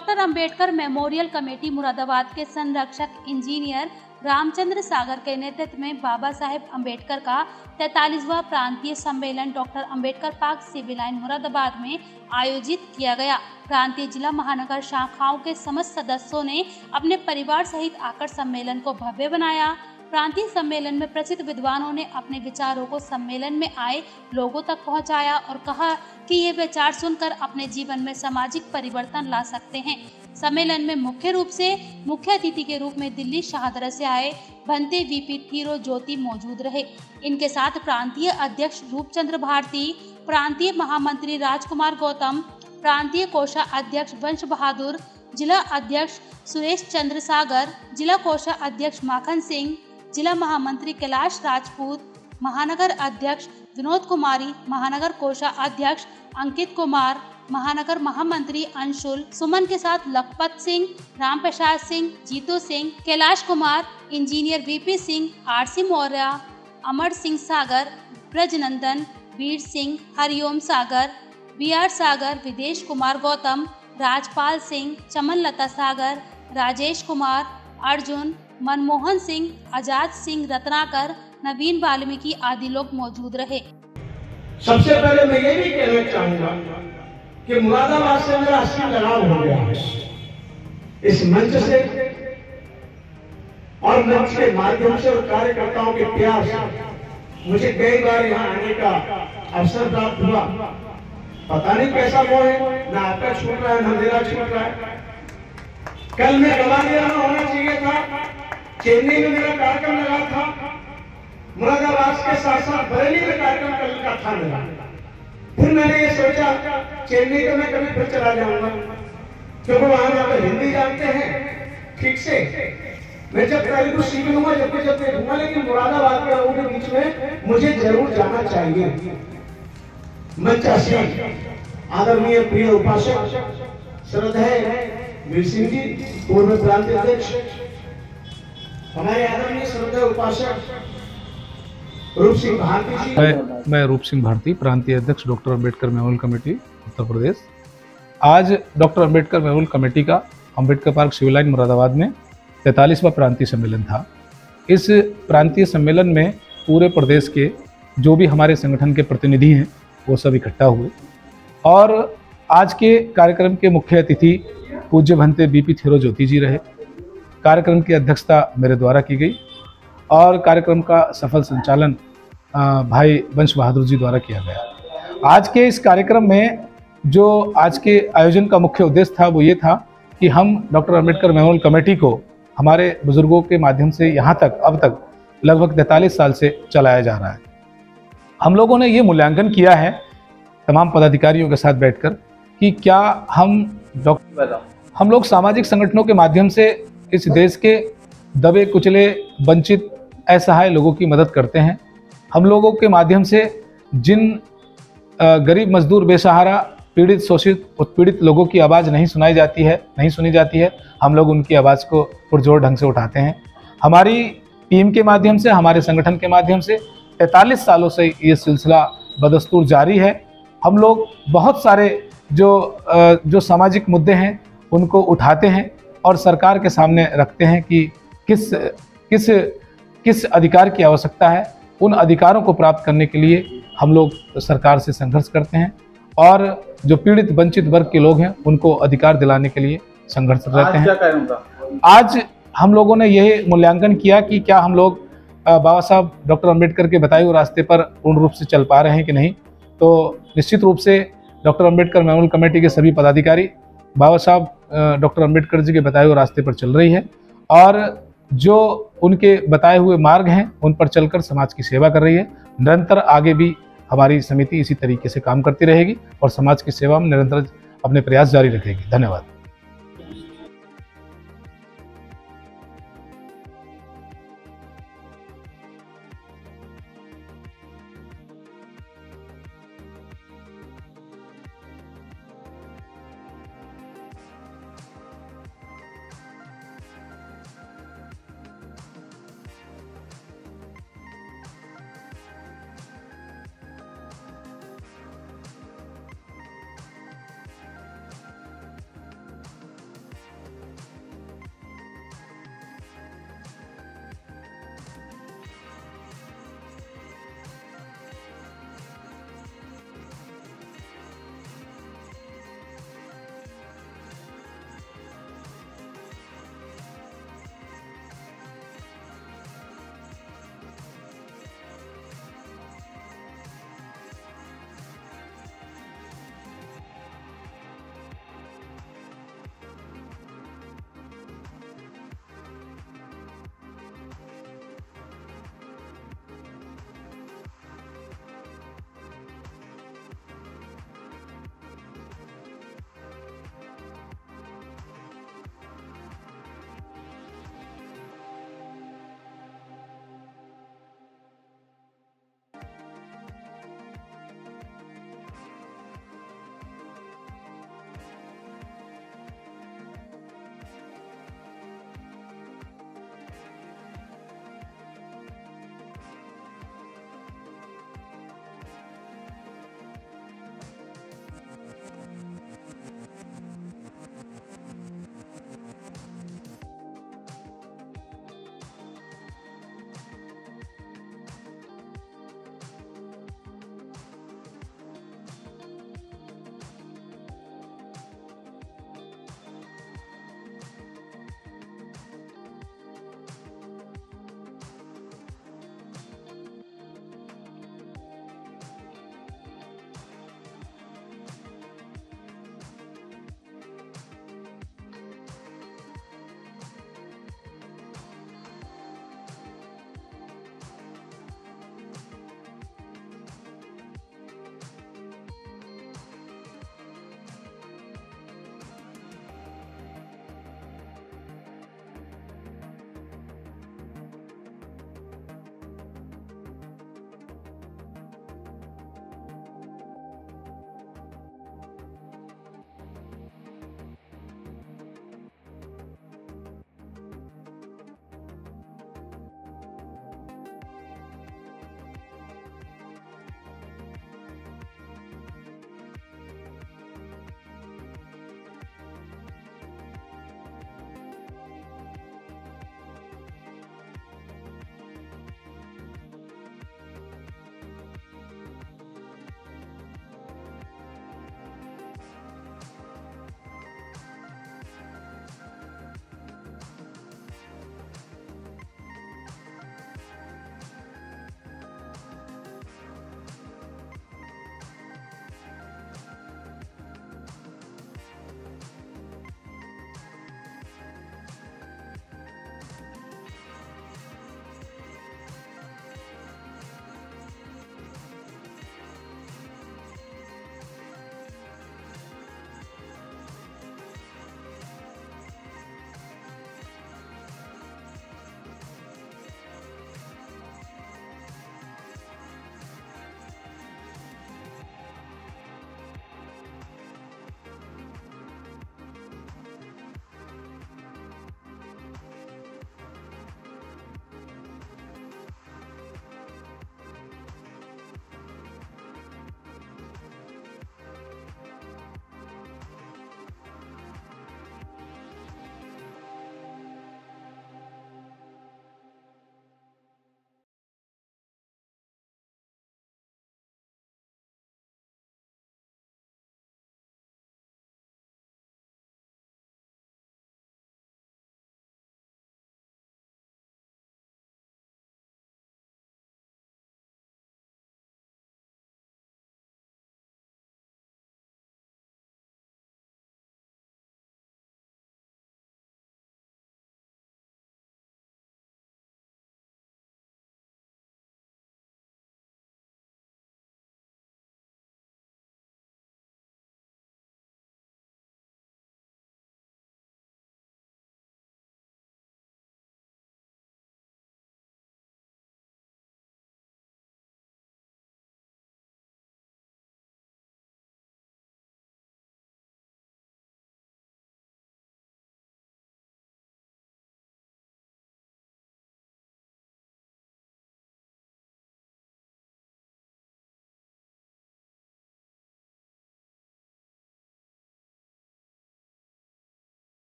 Doctor Ambedkar memorial committee Moradabad के संरक्षक engineer Ramchandra सागर के नेतृत्व में बाबा साहेब अंबेडकर का तैतालीसवा प्रांतीय सम्मेलन doctor Ambedkar park civil line Moradabad में आयोजित किया गया। प्रांतीय जिला महानगर शाखाओं के समस्त सदस्यों ने अपने परिवार सहित आकर सम्मेलन को भव्य बनाया। प्रांतीय सम्मेलन में प्रसिद्ध विद्वानों ने अपने विचारों को सम्मेलन में आए, लोगों तक पहुँचाया और कहा कि ये विचार सुनकर अपने जीवन में सामाजिक परिवर्तन ला सकते हैं। सम्मेलन में मुख्य रूप से मुख्य अतिथि के रूप में दिल्ली शाहदरा से आए भंते वीपी थीरो ज्योति मौजूद रहे। इनके साथ प्रांतीय अध्यक्ष रूपचंद्र भारती, प्रांतीय महामंत्री राजकुमार गौतम, प्रांतीय कोषा अध्यक्ष वंश बहादुर, जिला अध्यक्ष सुरेश चंद्र सागर, जिला कोषा अध्यक्ष माखन सिंह जिला महामंत्री कैलाश राजपूत, महानगर अध्यक्ष विनोद कुमारी, महानगर कोषा अध्यक्ष अंकित कुमार, महानगर महामंत्री अंशुल, सुमन के साथ Lakhpat Singh Ram Prasad Singh, Jitu Singh, Kailash Kumar, engineer VP Singh, RC Maurya, Amar Singh Sagar, Brajnandan, Veer Singh, Hariom Sagar B R Sagar, Videsh Kumar Gautam, Rajpal Singh चमन लता सागर, राजेश कुमार, अर्जुन मनमोहन सिंह आज़ाद सिंह रत्नाकर, नवीन वाल्मीकि आदि लोग मौजूद रहे। सबसे पहले मैं ये भी कहना चाहूँगा कि मुरादाबाद से मेरा असली लगाव हो गया है। इस मंच से और मंच के माध्यम से और कार्यकर्ताओं के प्यार मुझे कई बार यहाँ आने का अवसर प्राप्त हुआ। पता नहीं कैसा वो है, ना आपका छूट रहा है, ना मेरा छूट रहा है। कल मैं ग्वालियर में होना चाहिए था चेन्नई में मेरा कार्यक्रम लगा था। मुरादाबाद के साथ साथ बरेली में कार्यक्रम कल का था मेरा। फिर मैंने ये सोचा, चेन्नई तो मैं कभी फिर चला जाऊँगा। क्योंकि वहाँ जाकर हिंदी जानते हैं, ठीक से। मैं जब तेलुगु सीख लूँगा, जब जब देखूँगा, लेकिन मुरादाबाद के लोगों के बीच में मुझे ज़रूर जाना चाहिए। मैं मंचासी आदरणीय प्रिय उपासक, श्रद्धेय वीर सिंह जी, पूर्व प्रांत अध्यक्ष हमारे श्रद्धेय उपासक रूप सिंह भारती मैं मैं रूप सिंह भारती, प्रांतीय अध्यक्ष doctor Ambedkar memorial committee, Uttar Pradesh. आज डॉक्टर अंबेडकर मेमोरियल कमेटी का Ambedkar park civil line Moradabad में तैतालीसवां प्रांतीय सम्मेलन था। इस प्रांतीय सम्मेलन में पूरे प्रदेश के जो भी हमारे संगठन के प्रतिनिधि हैं, वो सब इकट्ठा हुए। और आज के कार्यक्रम के मुख्य अतिथि पूज्य भंते बीपी थेरो ज्योति जी रहे। कार्यक्रम की अध्यक्षता मेरे द्वारा की गई और कार्यक्रम का सफल संचालन भाई वंश बहादुर जी द्वारा किया गया। आज के इस कार्यक्रम में जो आज के आयोजन का मुख्य उद्देश्य था वो ये था कि हम डॉक्टर अंबेडकर मेमोरियल कमेटी को हमारे बुज़ुर्गों के माध्यम से यहाँ तक अब तक लगभग तैंतालीस साल से चलाया जा रहा है। हम लोगों ने ये मूल्यांकन किया है तमाम पदाधिकारियों के साथ बैठकर कि क्या हम डॉक्टर हम लोग सामाजिक संगठनों के माध्यम से इस देश के दबे कुचले वंचित असहाय लोगों की मदद करते हैं। हम लोगों के माध्यम से जिन गरीब मजदूर बेसहारा, पीड़ित शोषित, उत्पीड़ित लोगों की आवाज़ नहीं सुनाई जाती है, नहीं सुनी जाती है, हम लोग उनकी आवाज़ को पुरजोर ढंग से उठाते हैं। हमारी टीम के माध्यम से, हमारे संगठन के माध्यम से तैंतालीस सालों से ये सिलसिला बदस्तूर जारी है। हम लोग बहुत सारे जो जो सामाजिक मुद्दे हैं, उनको उठाते हैं। और सरकार के सामने रखते हैं कि किस किस किस अधिकार की आवश्यकता है उन अधिकारों को प्राप्त करने के लिए हम लोग सरकार से संघर्ष करते हैं और जो पीड़ित वंचित वर्ग के लोग हैं उनको अधिकार दिलाने के लिए संघर्ष रहते हैं। आज हम लोगों ने यह मूल्यांकन किया कि क्या हम लोग बाबा साहब डॉक्टर अंबेडकर के बताए हुए रास्ते पर पूर्ण रूप से चल पा रहे हैं कि नहीं? तो निश्चित रूप से डॉक्टर अंबेडकर मेमोरियल कमेटी के सभी पदाधिकारी बाबा साहब डॉक्टर अंबेडकर जी के बताए हुए रास्ते पर चल रही है और जो उनके बताए हुए मार्ग हैं, उन पर चलकर समाज की सेवा कर रही है। निरंतर आगे भी हमारी समिति इसी तरीके से काम करती रहेगी और समाज की सेवा में निरंतर अपने प्रयास जारी रखेगी। धन्यवाद।